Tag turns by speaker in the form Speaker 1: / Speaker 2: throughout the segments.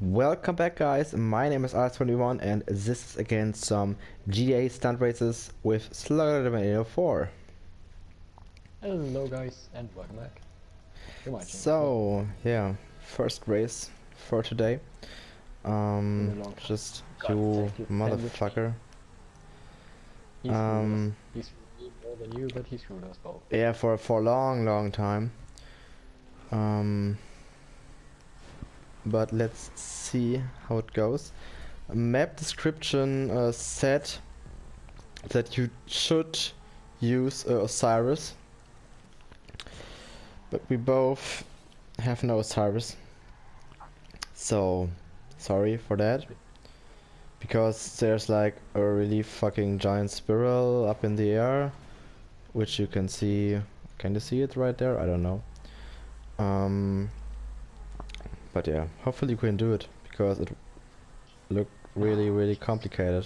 Speaker 1: Welcome back guys, my name is Alex21 and this is again some GTA stunt races with Slugger 4.
Speaker 2: Hello guys and welcome back.
Speaker 1: So, yeah, first race for today. Um, just
Speaker 2: God,
Speaker 1: you motherfucker.
Speaker 2: He screwed
Speaker 1: Um,
Speaker 2: us. He screwed me more than you, but he screwed us both.
Speaker 1: Yeah, for, for a long, long time. Um, but let's see how it goes. Map description uh, said that you should use uh, Osiris, but we both have no Osiris, so sorry for that. Because there's like a really fucking giant spiral up in the air, which you can see. Can you see it right there? I don't know. Um, but yeah, hopefully we can do it because it looked really, really complicated.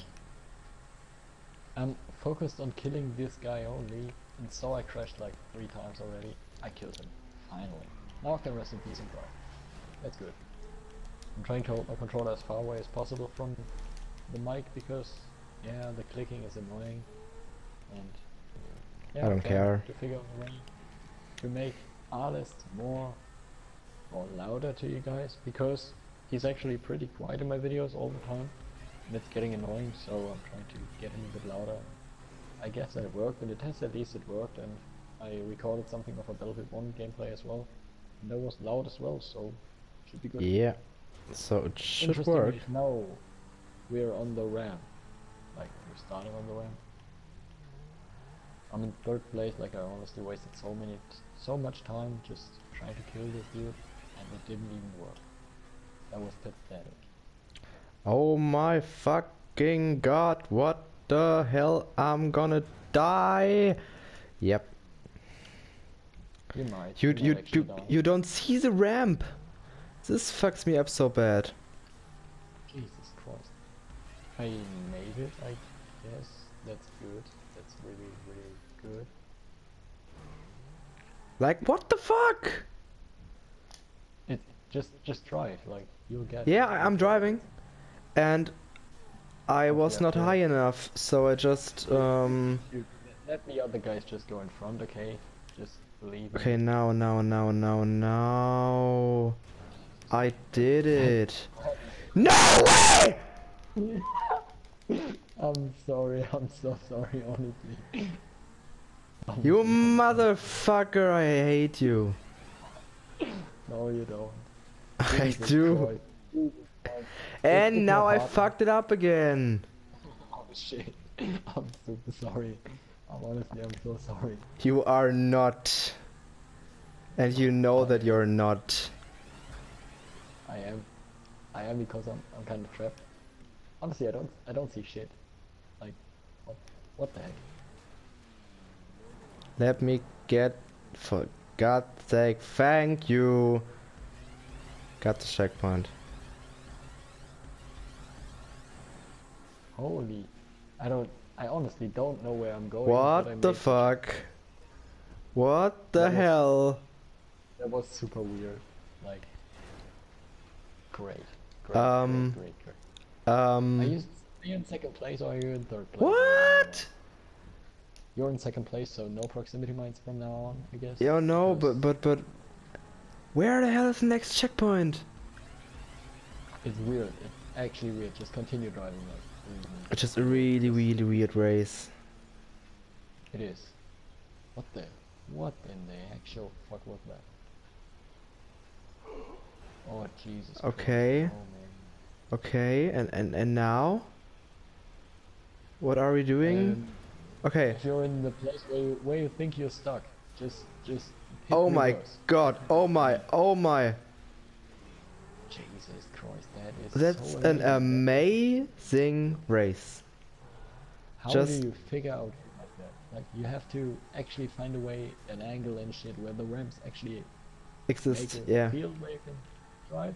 Speaker 2: I'm focused on killing this guy only, and so I crashed like three times already. I killed him. Finally. Now I can rest in peace and drive. That's good. I'm trying to hold my controller as far away as possible from the mic because, yeah, the clicking is annoying. And yeah,
Speaker 1: I don't care.
Speaker 2: To figure out a way to make Arlest more, more louder to you guys because he's actually pretty quiet in my videos all the time. And it's getting annoying, so I'm trying to get him a bit louder. I guess that worked, in the test at least it worked, and I recorded something of a Battlefield 1 gameplay as well. And that was loud as well, so should be good.
Speaker 1: Yeah, so it should work.
Speaker 2: now we're on the ramp. Like, we're starting on the ramp. I'm in third place, like I honestly wasted so many, so much time just trying to kill this dude, and it didn't even work. That was pathetic.
Speaker 1: Oh my fucking god, what the hell? I'm gonna die! Yep.
Speaker 2: You might.
Speaker 1: You you you,
Speaker 2: die.
Speaker 1: you don't see the ramp. This fucks me up so bad.
Speaker 2: Jesus Christ. I made it, I guess. That's good. That's really, really good.
Speaker 1: Like what the fuck?
Speaker 2: It just just drive, like you'll get
Speaker 1: Yeah,
Speaker 2: it.
Speaker 1: I'm driving, and I was
Speaker 2: yeah,
Speaker 1: not
Speaker 2: yeah.
Speaker 1: high enough, so I just um.
Speaker 2: You, let the other guys just go in front, okay? Just me.
Speaker 1: Okay, now, now, now, now, now. I did it. No way!
Speaker 2: I'm sorry, I'm so sorry, honestly.
Speaker 1: You motherfucker! I hate you.
Speaker 2: No, you don't.
Speaker 1: I
Speaker 2: Jesus
Speaker 1: do.
Speaker 2: Christ. Jesus Christ.
Speaker 1: And
Speaker 2: it's
Speaker 1: now I
Speaker 2: hard.
Speaker 1: fucked it up again.
Speaker 2: Oh shit. I'm super sorry. I'm honestly, I'm so sorry.
Speaker 1: You are not. And you know that you're not.
Speaker 2: I am. I am because I'm I'm kind of trapped. Honestly, I don't I don't see shit. Like, what what the heck?
Speaker 1: Let me get. For God's sake, thank you. Got the checkpoint.
Speaker 2: Holy, I don't. I honestly don't know where I'm going.
Speaker 1: What the fuck? What the
Speaker 2: That was-
Speaker 1: hell?
Speaker 2: That was super weird. Like, great. Great.
Speaker 1: Um,
Speaker 2: Great. Great. great.
Speaker 1: Um.
Speaker 2: Are you, are you in second place or are you in third place?
Speaker 1: What?
Speaker 2: You're in second place, so no proximity mines from now on, I guess.
Speaker 1: Yeah, no, but but but. Where the hell is the next checkpoint?
Speaker 2: It's weird. It's actually weird. Just continue driving. Like, mm,
Speaker 1: It's just a really, really weird race.
Speaker 2: It is. What the? What in the actual fuck was that? Oh Jesus.
Speaker 1: Okay.
Speaker 2: Oh man.
Speaker 1: Okay, and and and now? What are we doing?
Speaker 2: Um,
Speaker 1: okay.
Speaker 2: if you're in the place where you, where you think you're stuck, just just. Hit
Speaker 1: Oh my
Speaker 2: reverse.
Speaker 1: god. Oh my. Oh my.
Speaker 2: Jesus Christ, that is.
Speaker 1: That's
Speaker 2: so
Speaker 1: an
Speaker 2: amazing.
Speaker 1: amazing race.
Speaker 2: How
Speaker 1: just-
Speaker 2: do you figure out like that? Like you have to actually find a way, an angle and shit where the ramps actually make
Speaker 1: Exists.
Speaker 2: a
Speaker 1: Yeah.
Speaker 2: field where you can drive,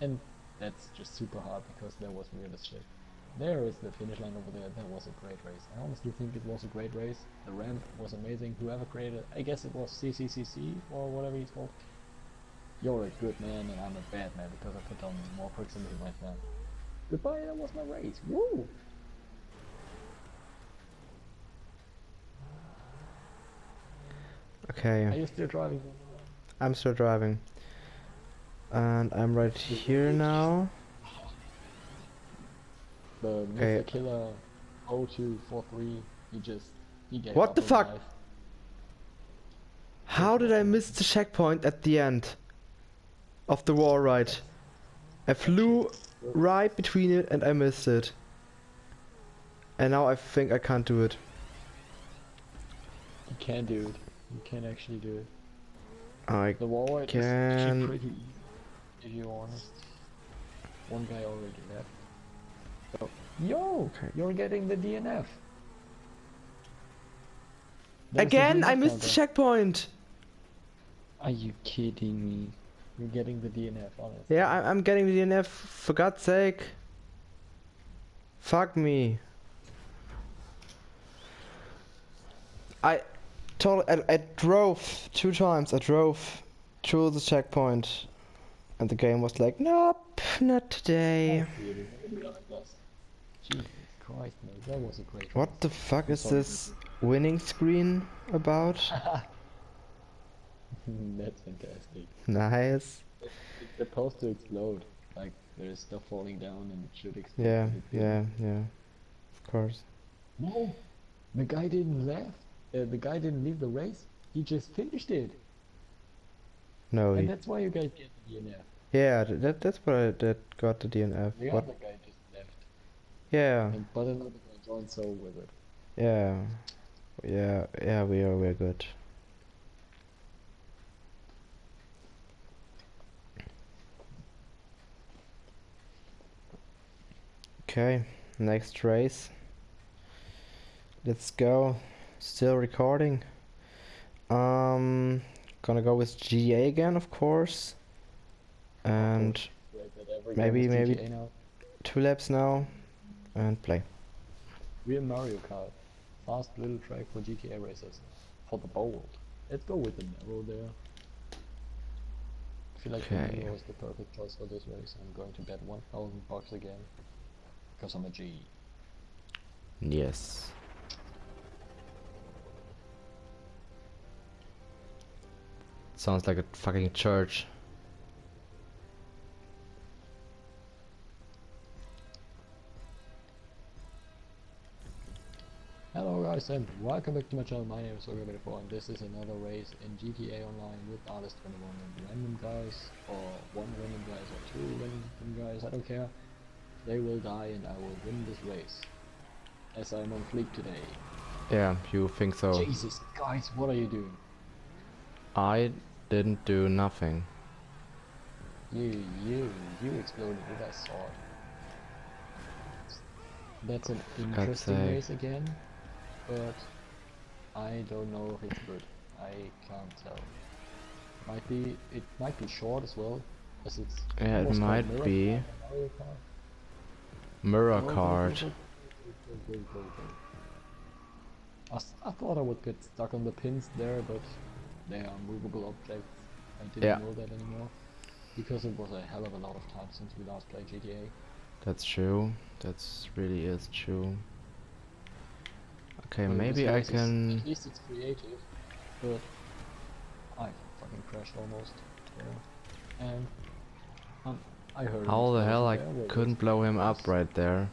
Speaker 2: and that's just super hard because that was weird as shit. There is the finish line over there. That was a great race. I honestly think it was a great race. The ramp was amazing. Whoever created, I guess it was CCCC or whatever he's called. you're a good man and I'm a bad man because I put down more proximity right now. Goodbye, that was my race. Woo!
Speaker 1: Okay.
Speaker 2: Are you still driving?
Speaker 1: I'm still driving. And I'm right here now.
Speaker 2: The. Mr. Killer 0243, he just he gave
Speaker 1: What the fuck?
Speaker 2: life.
Speaker 1: How did I miss the checkpoint at the end of the wall ride? I flew right between it and I missed it. And now I think I can't do it.
Speaker 2: You can do it. You can actually do it.
Speaker 1: I
Speaker 2: The wall ride
Speaker 1: Can-
Speaker 2: actually pretty easy, if you're honest. One guy already left. So, yo, you're getting the DNF. There's
Speaker 1: again I missed the checkpoint.
Speaker 2: Are you kidding me? You're getting the DNF, honest.
Speaker 1: Yeah, I I'm getting the DNF for God's sake. Fuck me. I totally I, I drove two times. I drove to the checkpoint, and the game was like, nope, not today.
Speaker 2: Christ, mate, that was
Speaker 1: What the fuck is this winning screen about?
Speaker 2: That's fantastic.
Speaker 1: Nice.
Speaker 2: It's supposed to explode. Like, there's stuff falling down and it should explode.
Speaker 1: Yeah,
Speaker 2: but it didn't.
Speaker 1: yeah, yeah. Of course.
Speaker 2: No, the guy didn't left. Uh, the guy didn't leave the race. He just finished it,
Speaker 1: No.
Speaker 2: and
Speaker 1: he-
Speaker 2: that's why you guys get DNF.
Speaker 1: Yeah, that that's what I that got the DNF.
Speaker 2: The
Speaker 1: What?
Speaker 2: other guy just left,
Speaker 1: Yeah,
Speaker 2: and but another guy joined so with it.
Speaker 1: yeah, yeah, yeah. We are we're good. Okay, next race. Let's go. Still recording. Um, gonna go with GA again, of course. And
Speaker 2: Right, that every
Speaker 1: Maybe- maybe- two laps now, and play.
Speaker 2: We're Mario Kart, fast little track for GTA racers, for the bold. Let's go with the narrow there. I feel like
Speaker 1: Okay.
Speaker 2: narrow is the perfect choice for this race. I'm going to bet 1,000 bucks again, because I'm a G.
Speaker 1: Yes. Sounds like a fucking church.
Speaker 2: Guys and welcome back to my channel, my name is Ogre24 and this is another race in GTA Online with Artist 21 and random guys, or one random guys or two random guys, I don't care. They will die and I will win this race. As I'm on fleek today.
Speaker 1: Yeah, you think so.
Speaker 2: Jesus, guys, what are you doing?
Speaker 1: I didn't do nothing.
Speaker 2: You, you, you exploded with that sword. That's an interesting race again, but I don't know if it's good. I can't tell. Might be, it might be short as well, as it's.
Speaker 1: Yeah, it might
Speaker 2: Mirror
Speaker 1: be.
Speaker 2: Kart. Mirror Kart. go, go, go, go, go. I, I thought I would get stuck on the pins there, but they are movable objects. I didn't
Speaker 1: Yeah.
Speaker 2: know that anymore. Because it was a hell of a lot of time since we last played GTA.
Speaker 1: That's true. That's really is true. Okay,
Speaker 2: Well,
Speaker 1: maybe I can.
Speaker 2: At least it's creative, but I fucking crashed almost. there. And um, I heard.
Speaker 1: How the hell I
Speaker 2: explosion there, what
Speaker 1: couldn't
Speaker 2: was-
Speaker 1: blow him up right there?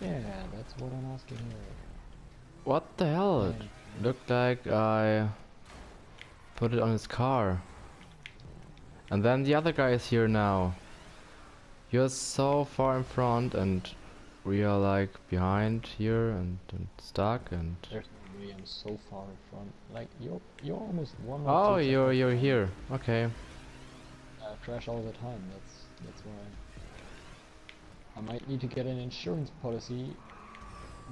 Speaker 2: Yeah, that's what I'm asking here.
Speaker 1: What the hell? It looked like I put it on his car. And then the other guy is here now. You're so far in front and we are like behind here and, and stuck and
Speaker 2: There's no way I'm so far in front. Like you're you're almost one.
Speaker 1: Oh, you're
Speaker 2: seconds
Speaker 1: you're here. Okay.
Speaker 2: I crash all the time. That's that's why. I might need to get an insurance policy.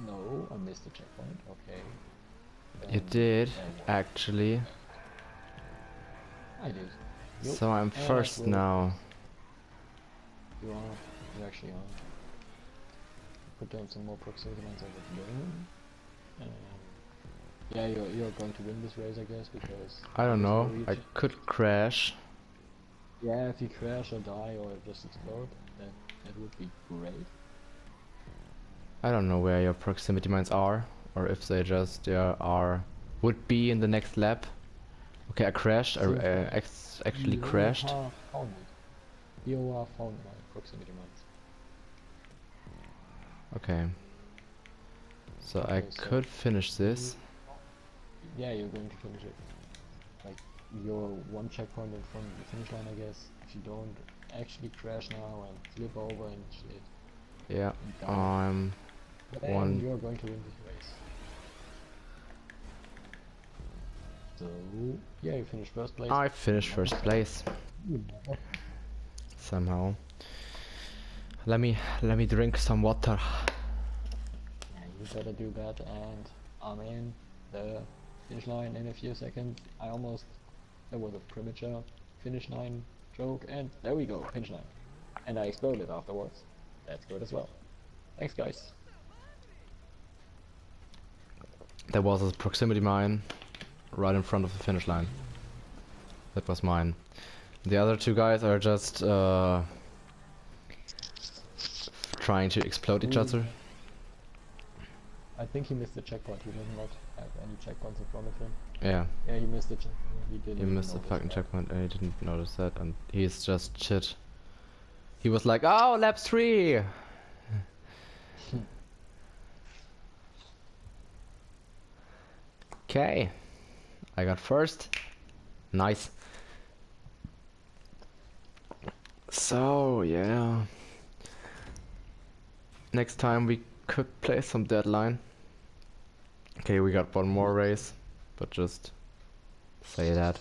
Speaker 2: No, I missed the checkpoint. Okay.
Speaker 1: You did
Speaker 2: then
Speaker 1: actually.
Speaker 2: I did. Yup.
Speaker 1: So I'm first now.
Speaker 2: You are. You actually are. Put down some more proximity lines over here. And Yeah, you're, you're going to win this race, I guess, because...
Speaker 1: I don't know. I could crash.
Speaker 2: Yeah, if you crash or die or just explode, that, that would be great.
Speaker 1: I don't know where your proximity mines are, or if they just yeah, are would be in the next lap. Okay, I crashed. I uh, actually
Speaker 2: You
Speaker 1: crashed.
Speaker 2: are found it. You are found my proximity mines.
Speaker 1: Okay. So I
Speaker 2: so
Speaker 1: could finish this.
Speaker 2: Yeah, you're going to finish it. Like, you're one checkpoint in front of the finish line, I guess. If you don't actually crash now and flip over and shit,
Speaker 1: Yeah.
Speaker 2: die,
Speaker 1: Um. one-
Speaker 2: you're going to win this race. So, yeah, you finished first place.
Speaker 1: I finished first place somehow. Let me let me drink some water.
Speaker 2: Yeah, you better do that, and I'm in the finish line in a few seconds. I almost, there was a premature finish line joke, and there we go, finish line. And I exploded afterwards. That's good as well. Thanks, guys.
Speaker 1: There was a proximity mine right in front of the finish line. That was mine. The other two guys are just uh, trying to explode each
Speaker 2: hmm.
Speaker 1: other.
Speaker 2: I think he missed the checkpoint. He does not have any checkpoints in front of him.
Speaker 1: Yeah,
Speaker 2: Yeah, he missed the checkpoint. He didn't.
Speaker 1: he missed the fucking
Speaker 2: that.
Speaker 1: checkpoint and he didn't notice that and he's just shit. He was like, oh, lap three! Okay, I got first. Nice. So, yeah. Next time we could play some deadline. Okay, we got one more race, but just say that.